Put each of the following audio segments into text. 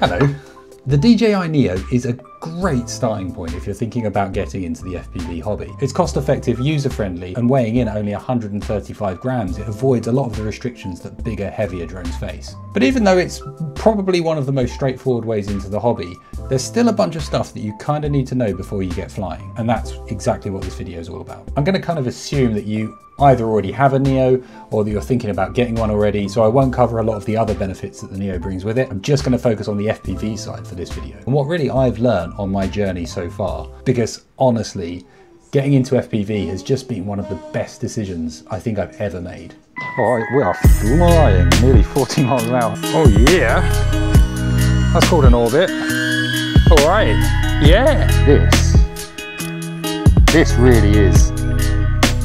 Hello. The DJI Neo is a great starting point if you're thinking about getting into the FPV hobby. It's cost effective, user friendly, and weighing in only 135 grams, it avoids a lot of the restrictions that bigger, heavier drones face. But even though it's probably one of the most straightforward ways into the hobby, there's still a bunch of stuff that you kind of need to know before you get flying, and that's exactly what this video is all about. I'm going to kind of assume that you either already have a Neo or that you're thinking about getting one already, so I won't cover a lot of the other benefits that the Neo brings with it. I'm just going to focus on the FPV side for this video and what really I've learned on my journey so far, because honestly, getting into FPV has just been one of the best decisions I think I've ever made. All right, we are flying nearly 40 miles an hour. Oh yeah, that's called an orbit. All right, yeah. This, this really is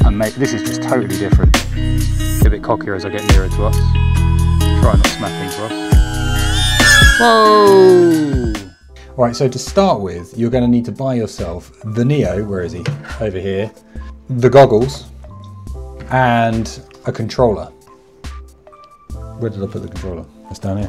and mate, this is just totally different. Get a bit cockier as I get nearer to us. Try not to smack into us. Whoa! All right, so to start with, you're going to need to buy yourself the Neo, where is he? Over here. The goggles, and a controller. Where did I put the controller? It's down here.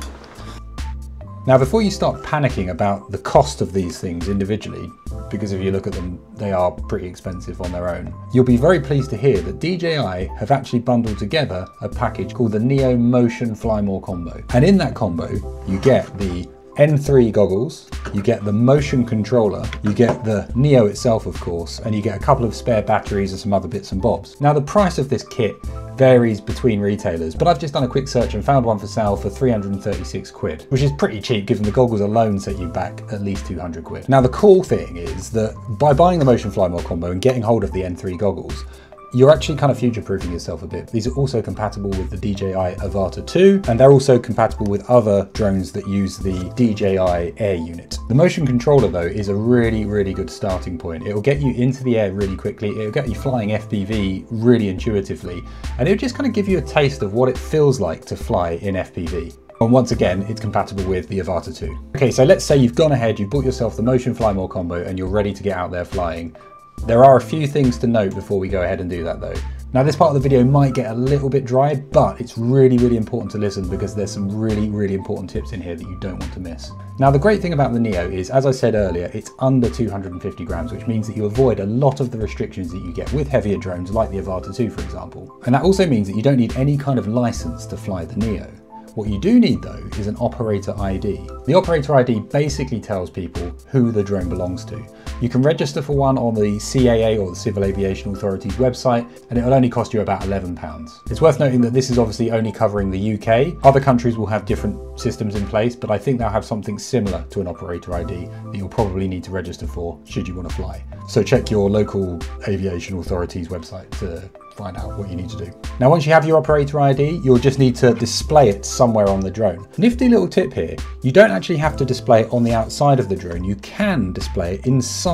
Now, before you start panicking about the cost of these things individually, because if you look at them, they are pretty expensive on their own, you'll be very pleased to hear that DJI have actually bundled together a package called the Neo Motion Fly More Combo. And in that combo, you get the N3 goggles, you get the motion controller, you get the Neo itself, of course, and you get a couple of spare batteries and some other bits and bobs. Now, the price of this kit varies between retailers, but I've just done a quick search and found one for sale for 336 quid, which is pretty cheap given the goggles alone set you back at least 200 quid. Now, the cool thing is that by buying the Motion Fly More combo and getting hold of the N3 goggles, you're actually kind of future-proofing yourself a bit. These are also compatible with the DJI Avata 2, and they're also compatible with other drones that use the DJI Air unit. The motion controller though is a really, really good starting point. It'll get you into the air really quickly, it'll get you flying FPV really intuitively, and it'll just kind of give you a taste of what it feels like to fly in FPV. And once again, it's compatible with the Avata 2. Okay, so let's say you've gone ahead, you've bought yourself the Motion Fly More combo and you're ready to get out there flying. There are a few things to note before we go ahead and do that though. Now this part of the video might get a little bit dry, but it's really, really important to listen because there's some really, really important tips in here that you don't want to miss. Now the great thing about the Neo is, as I said earlier, it's under 250 grams, which means that you avoid a lot of the restrictions that you get with heavier drones like the Avata 2, for example. And that also means that you don't need any kind of license to fly the Neo. What you do need though is an operator ID. The operator ID basically tells people who the drone belongs to. You can register for one on the CAA or the Civil Aviation Authority's website and it will only cost you about £11. It's worth noting that this is obviously only covering the UK. Other countries will have different systems in place, but I think they'll have something similar to an operator ID that you'll probably need to register for should you want to fly. So check your local aviation authority's website to find out what you need to do. Now, once you have your operator ID, you'll just need to display it somewhere on the drone. Nifty little tip here, you don't actually have to display it on the outside of the drone. You can display it inside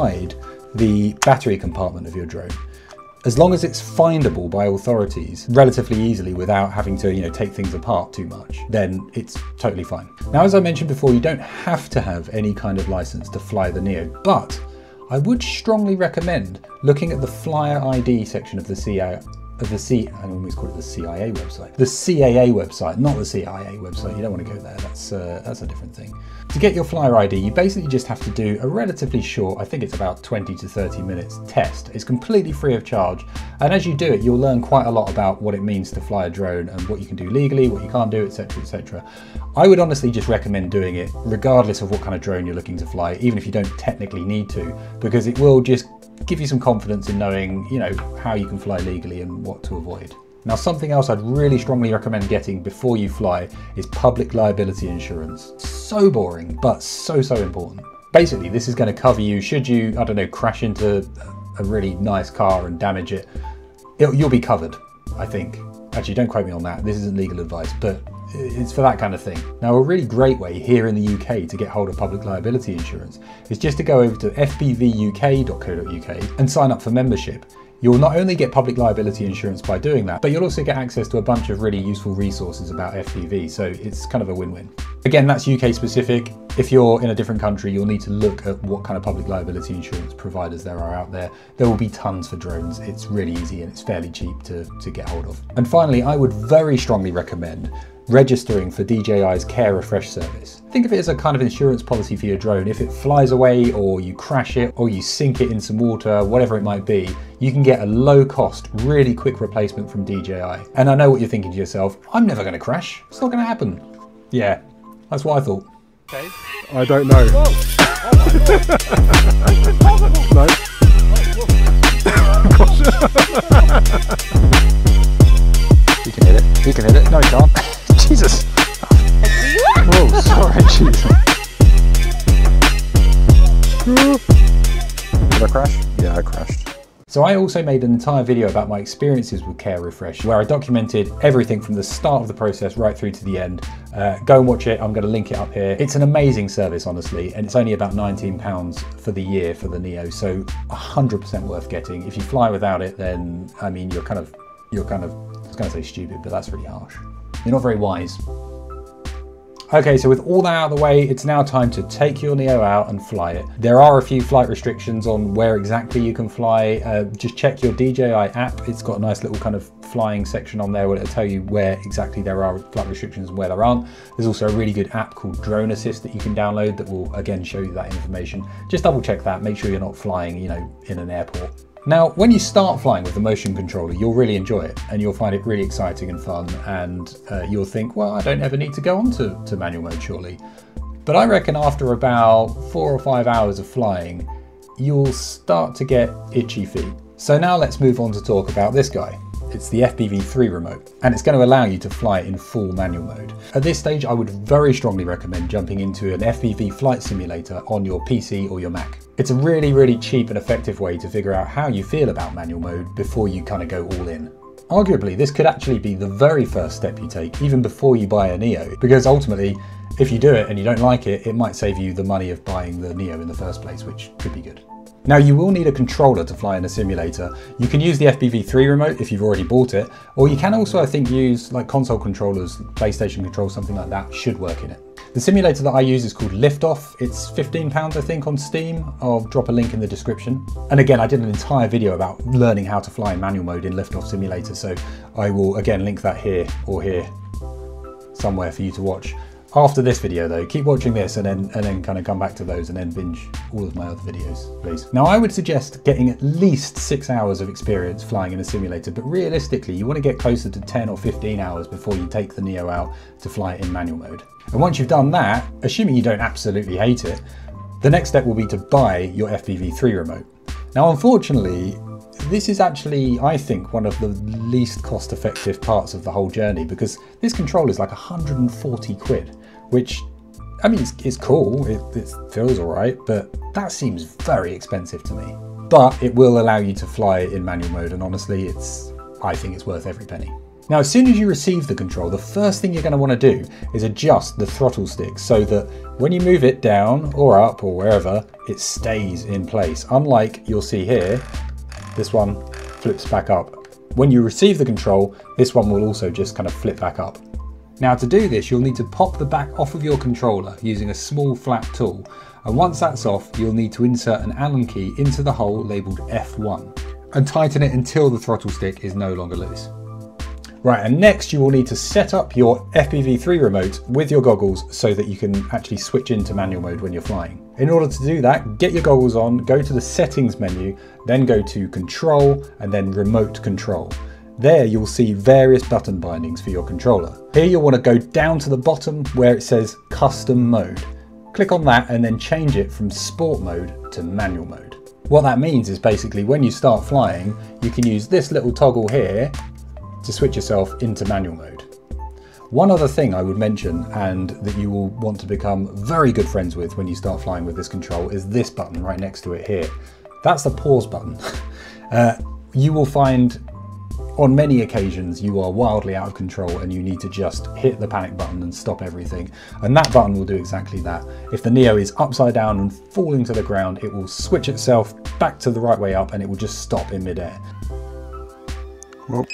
the battery compartment of your drone. As long as it's findable by authorities relatively easily without having to, you know, take things apart too much, then it's totally fine. Now, as I mentioned before, you don't have to have any kind of license to fly the Neo, but I would strongly recommend looking at the flyer ID section of the of the C, I always call it the CIA website, the CAA website, not the CIA website. You don't want to go there. That's uh, that's a different thing. To get your flyer ID, you basically just have to do a relatively short, I think it's about 20 to 30 minutes test. It's completely free of charge. And as you do it, you'll learn quite a lot about what it means to fly a drone and what you can do legally, what you can't do, etc. etc. I would honestly just recommend doing it regardless of what kind of drone you're looking to fly, even if you don't technically need to, because it will just give you some confidence in knowing, you know, how you can fly legally and what to avoid. Now, something else I'd really strongly recommend getting before you fly is public liability insurance. So boring, but so, so important. Basically, this is going to cover you should you, I don't know, crash into a really nice car and damage it. it you'll be covered, I think. Actually, don't quote me on that. This isn't legal advice, but it's for that kind of thing. Now, a really great way here in the UK to get hold of public liability insurance is just to go over to fpvuk.co.uk and sign up for membership. You'll not only get public liability insurance by doing that, but you'll also get access to a bunch of really useful resources about FPV, so it's kind of a win-win. Again, that's UK specific. If you're in a different country, you'll need to look at what kind of public liability insurance providers there are out there. There will be tons for drones. It's really easy and it's fairly cheap to, to get hold of. And finally, I would very strongly recommend registering for DJI's Care Refresh service. Think of it as a kind of insurance policy for your drone. If it flies away or you crash it or you sink it in some water, whatever it might be, you can get a low cost, really quick replacement from DJI. And I know what you're thinking to yourself, I'm never going to crash. It's not going to happen. Yeah, that's what I thought. Okay. I don't know. no. he can hit it. He can hit it. No, he can't. Jesus. Whoa, oh, sorry, Jesus. Did I crash? Yeah, I crashed. So I also made an entire video about my experiences with Care Refresh, where I documented everything from the start of the process right through to the end. Uh, go and watch it, I'm gonna link it up here. It's an amazing service, honestly, and it's only about 19 pounds for the year for the Neo, so 100% worth getting. If you fly without it, then, I mean, you're kind of, you're kind of, I was gonna say stupid, but that's really harsh. You're not very wise. Okay, so with all that out of the way, it's now time to take your Neo out and fly it. There are a few flight restrictions on where exactly you can fly. Uh, just check your DJI app. It's got a nice little kind of flying section on there where it'll tell you where exactly there are flight restrictions and where there aren't. There's also a really good app called Drone Assist that you can download that will again show you that information. Just double check that, make sure you're not flying, you know, in an airport. Now, when you start flying with the motion controller, you'll really enjoy it and you'll find it really exciting and fun. And uh, you'll think, well, I don't ever need to go on to, to manual mode, surely. But I reckon after about four or five hours of flying, you'll start to get itchy feet. So now let's move on to talk about this guy. It's the FPV3 remote, and it's going to allow you to fly in full manual mode. At this stage, I would very strongly recommend jumping into an FPV flight simulator on your PC or your Mac. It's a really, really cheap and effective way to figure out how you feel about manual mode before you kind of go all in. Arguably, this could actually be the very first step you take, even before you buy a Neo, because ultimately, if you do it and you don't like it, it might save you the money of buying the Neo in the first place, which could be good. Now you will need a controller to fly in a simulator. You can use the FPV3 remote if you've already bought it, or you can also I think use like console controllers, PlayStation controls, something like that should work in it. The simulator that I use is called Liftoff. It's £15 I think on Steam. I'll drop a link in the description. And again, I did an entire video about learning how to fly in manual mode in Liftoff Simulator, so I will again link that here or here somewhere for you to watch. After this video though, keep watching this and then and then kind of come back to those and then binge all of my other videos, please. Now I would suggest getting at least six hours of experience flying in a simulator, but realistically you want to get closer to 10 or 15 hours before you take the Neo out to fly it in manual mode. And once you've done that, assuming you don't absolutely hate it, the next step will be to buy your FPV3 remote. Now unfortunately, this is actually, I think, one of the least cost effective parts of the whole journey because this control is like 140 quid which I mean, it's, it's cool, it, it feels all right, but that seems very expensive to me. But it will allow you to fly in manual mode, and honestly, it's I think it's worth every penny. Now, as soon as you receive the control, the first thing you're going to want to do is adjust the throttle stick so that when you move it down or up or wherever, it stays in place. Unlike you'll see here, this one flips back up. When you receive the control, this one will also just kind of flip back up. Now to do this, you'll need to pop the back off of your controller using a small flat tool. And once that's off, you'll need to insert an Allen key into the hole labelled F1 and tighten it until the throttle stick is no longer loose. Right, and next you will need to set up your FPV3 remote with your goggles so that you can actually switch into manual mode when you're flying. In order to do that, get your goggles on, go to the settings menu, then go to control and then remote control. There you'll see various button bindings for your controller. Here you'll want to go down to the bottom where it says custom mode. Click on that and then change it from sport mode to manual mode. What that means is basically when you start flying, you can use this little toggle here to switch yourself into manual mode. One other thing I would mention and that you will want to become very good friends with when you start flying with this control is this button right next to it here. That's the pause button. uh, you will find on many occasions you are wildly out of control and you need to just hit the panic button and stop everything. And that button will do exactly that. If the Neo is upside down and falling to the ground, it will switch itself back to the right way up and it will just stop in midair. Well,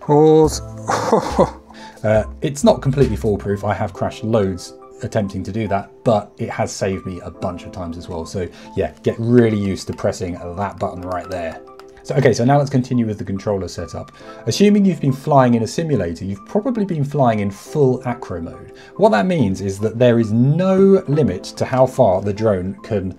pause. uh, it's not completely foolproof. I have crashed loads attempting to do that, but it has saved me a bunch of times as well. So yeah, get really used to pressing that button right there. So, okay, so now let's continue with the controller setup. Assuming you've been flying in a simulator, you've probably been flying in full acro mode. What that means is that there is no limit to how far the drone can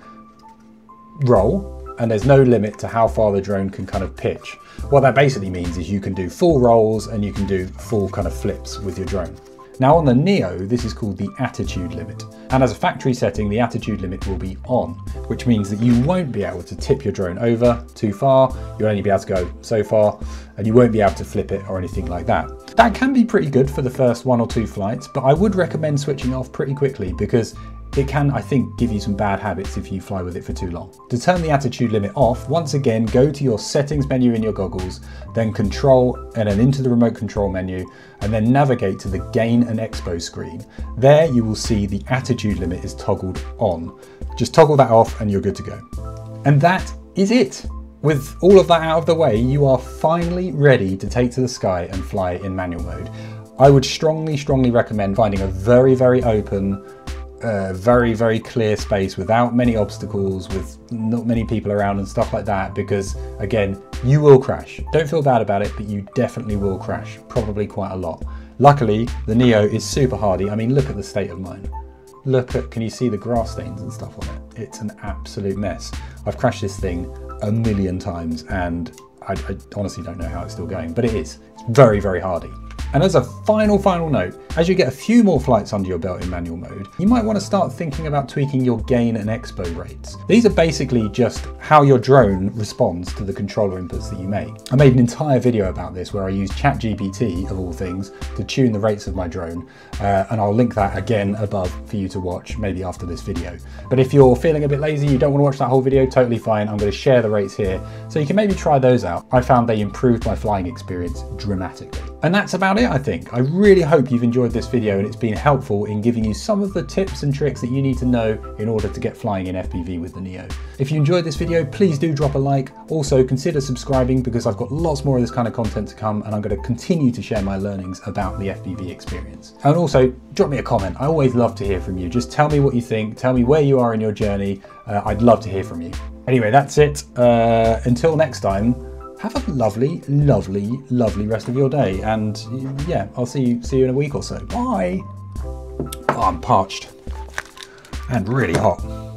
roll and there's no limit to how far the drone can kind of pitch. What that basically means is you can do full rolls and you can do full kind of flips with your drone. Now on the Neo, this is called the attitude limit. And as a factory setting, the attitude limit will be on, which means that you won't be able to tip your drone over too far. You'll only be able to go so far and you won't be able to flip it or anything like that. That can be pretty good for the first one or two flights, but I would recommend switching off pretty quickly because it can, I think, give you some bad habits if you fly with it for too long. To turn the attitude limit off, once again, go to your settings menu in your goggles, then control and then into the remote control menu, and then navigate to the gain and expo screen. There you will see the attitude limit is toggled on. Just toggle that off and you're good to go. And that is it. With all of that out of the way, you are finally ready to take to the sky and fly in manual mode. I would strongly, strongly recommend finding a very, very open, very very clear space without many obstacles with not many people around and stuff like that because again you will crash. Don't feel bad about it but you definitely will crash probably quite a lot. Luckily the neo is super hardy. I mean look at the state of mine. Look at can you see the grass stains and stuff on it? It's an absolute mess. I've crashed this thing a million times and I, I honestly don't know how it's still going but it is. It's very very hardy and as a final, final note, as you get a few more flights under your belt in manual mode, you might want to start thinking about tweaking your gain and expo rates. These are basically just how your drone responds to the controller inputs that you make. I made an entire video about this where I used ChatGPT, of all things, to tune the rates of my drone, uh, and I'll link that again above for you to watch, maybe after this video. But if you're feeling a bit lazy, you don't want to watch that whole video, totally fine. I'm going to share the rates here, so you can maybe try those out. I found they improved my flying experience dramatically. And that's about it, I think. I really hope you've enjoyed this video and it's been helpful in giving you some of the tips and tricks that you need to know in order to get flying in FPV with the Neo. If you enjoyed this video, please do drop a like. Also, consider subscribing because I've got lots more of this kind of content to come and I'm going to continue to share my learnings about the FPV experience. And also, drop me a comment. I always love to hear from you. Just tell me what you think. Tell me where you are in your journey. Uh, I'd love to hear from you. Anyway, that's it. Uh, until next time, have a lovely, lovely, lovely rest of your day. And yeah, I'll see you see you in a week or so. Bye. Oh, I'm parched and really hot.